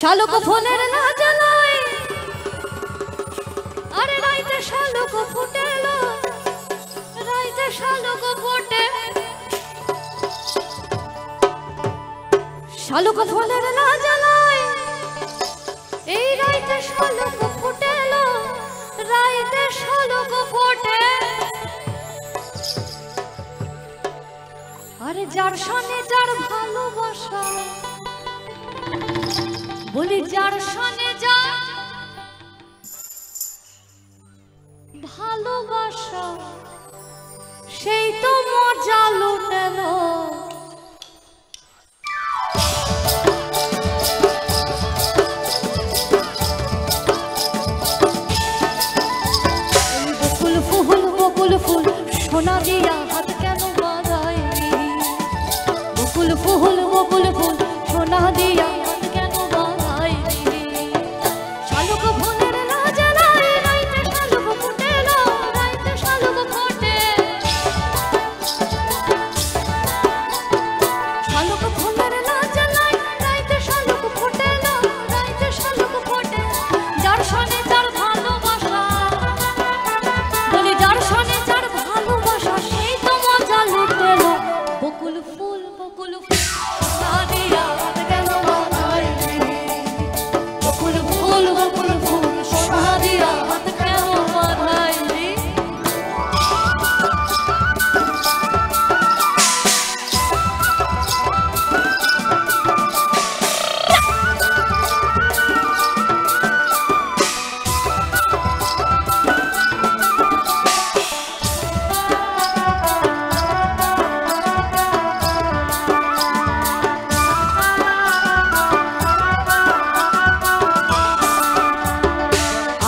শালুক ফোনের না জ্বালায় আরে রাইতে শালুক ফুটেল। রাইতে শালুক ফুটে। শালুক ফোনের না জ্বালায় এই রাইতে শালুক ফুটেল। রাইতে শালুক ফুটে। আরে যার সনে যার ভালোবাসা বলে যার যা। ভালোবাসা, সেই তো মজা লুটেল। ফুল ফুল, বকুল ফুল, সোনা দিয়া হাত কেন বাজায় বকুল ফুল বকুল ফুল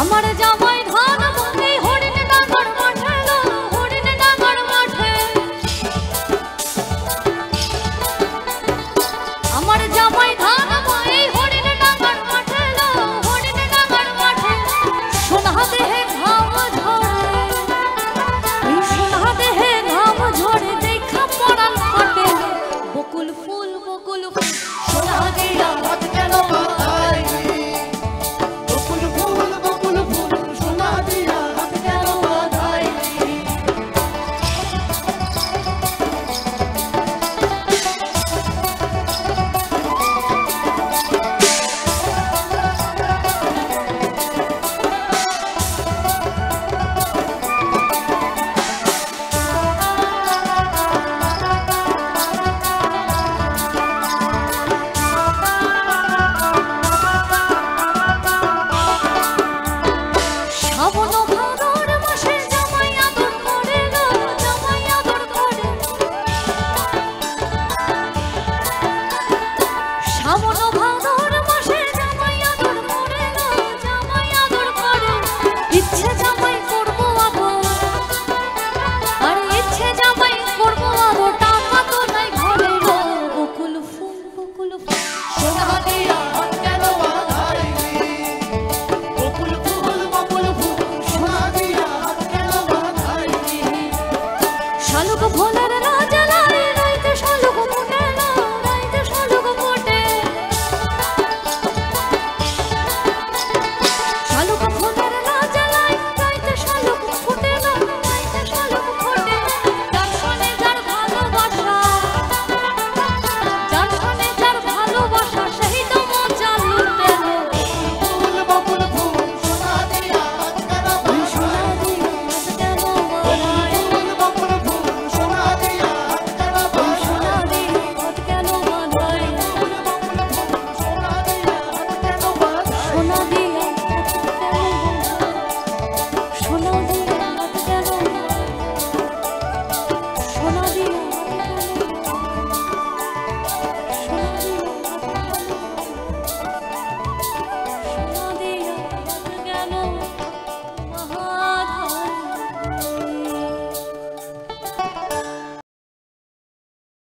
আমার যা 好不多。